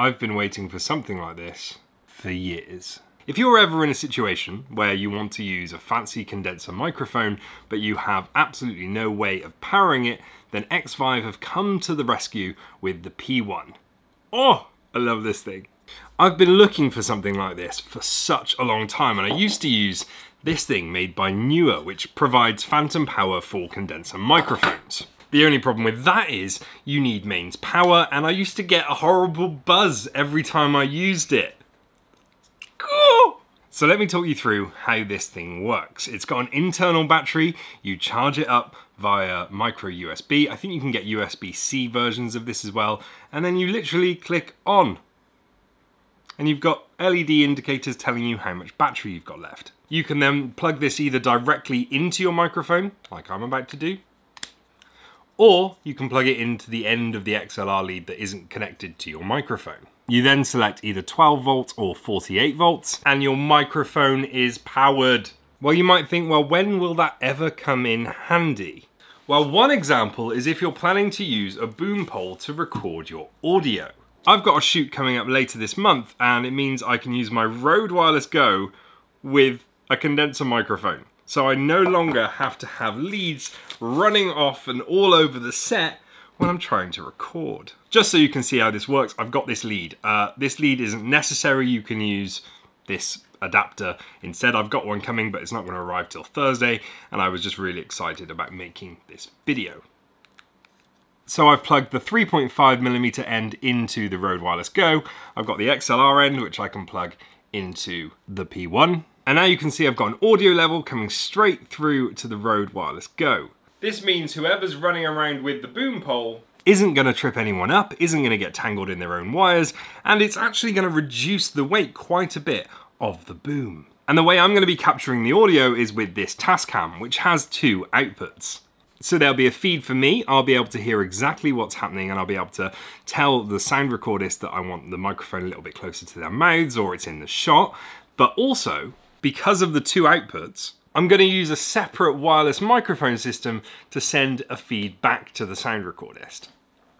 I've been waiting for something like this for years. If you're ever in a situation where you want to use a fancy condenser microphone, but you have absolutely no way of powering it, then Xvive have come to the rescue with the P1. Oh, I love this thing. I've been looking for something like this for such a long time, and I used to use this thing made by Neewer, which provides phantom power for condenser microphones. The only problem with that is you need mains power, and I used to get a horrible buzz every time I used it. So let me talk you through how this thing works. It's got an internal battery, you charge it up via micro USB. I think you can get USB-C versions of this as well. And then you literally click on. And you've got LED indicators telling you how much battery you've got left. You can then plug this either directly into your microphone, like I'm about to do, or you can plug it into the end of the XLR lead that isn't connected to your microphone. You then select either 12 volts or 48 volts and your microphone is powered. Well, you might think, well, when will that ever come in handy? Well, one example is if you're planning to use a boom pole to record your audio. I've got a shoot coming up later this month and it means I can use my Rode Wireless Go with a condenser microphone. So I no longer have to have leads running off and all over the set when I'm trying to record. Just so you can see how this works, I've got this lead. Uh, this lead isn't necessary, you can use this adapter instead. I've got one coming, but it's not gonna arrive till Thursday, and I was just really excited about making this video. So I've plugged the 3.5 millimeter end into the Rode Wireless Go. I've got the XLR end, which I can plug into the P1. And now you can see I've got an audio level coming straight through to the Rode Wireless Go. This means whoever's running around with the boom pole isn't going to trip anyone up, isn't going to get tangled in their own wires, and it's actually going to reduce the weight quite a bit of the boom. And the way I'm going to be capturing the audio is with this Tascam, which has two outputs. So there'll be a feed for me, I'll be able to hear exactly what's happening and I'll be able to tell the sound recordist that I want the microphone a little bit closer to their mouths or it's in the shot. But also, because of the two outputs, I'm going to use a separate wireless microphone system to send a feed back to the sound recordist.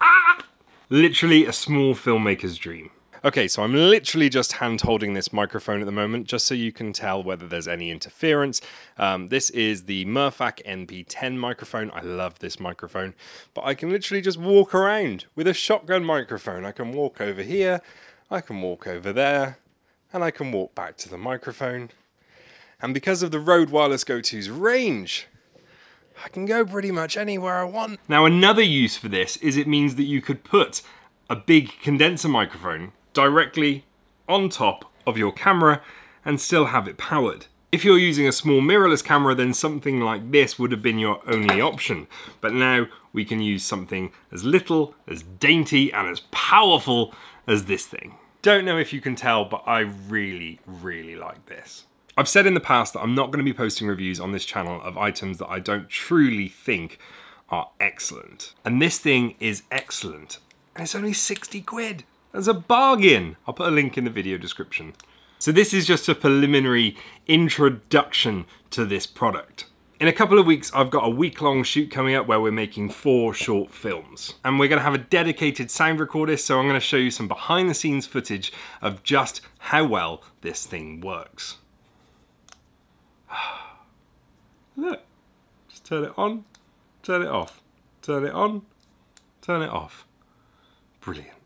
Ah! Literally a small filmmaker's dream. Okay, so I'm literally just hand holding this microphone at the moment, just so you can tell whether there's any interference. Um, this is the Murphac NP10 microphone. I love this microphone, but I can literally just walk around with a shotgun microphone. I can walk over here, I can walk over there, and I can walk back to the microphone. And because of the Rode Wireless Go 2's range, I can go pretty much anywhere I want. Now another use for this is it means that you could put a big condenser microphone directly on top of your camera and still have it powered. If you're using a small mirrorless camera, then something like this would have been your only option. But now we can use something as little, as dainty, and as powerful as this thing. Don't know if you can tell, but I really, really like this. I've said in the past that I'm not going to be posting reviews on this channel of items that I don't truly think are excellent. And this thing is excellent. And it's only 60 quid. That's a bargain. I'll put a link in the video description. So this is just a preliminary introduction to this product. In a couple of weeks, I've got a week-long shoot coming up where we're making four short films. And we're gonna have a dedicated sound recorder, so I'm gonna show you some behind-the-scenes footage of just how well this thing works. Look, just turn it on, turn it off, turn it on, turn it off. Brilliant.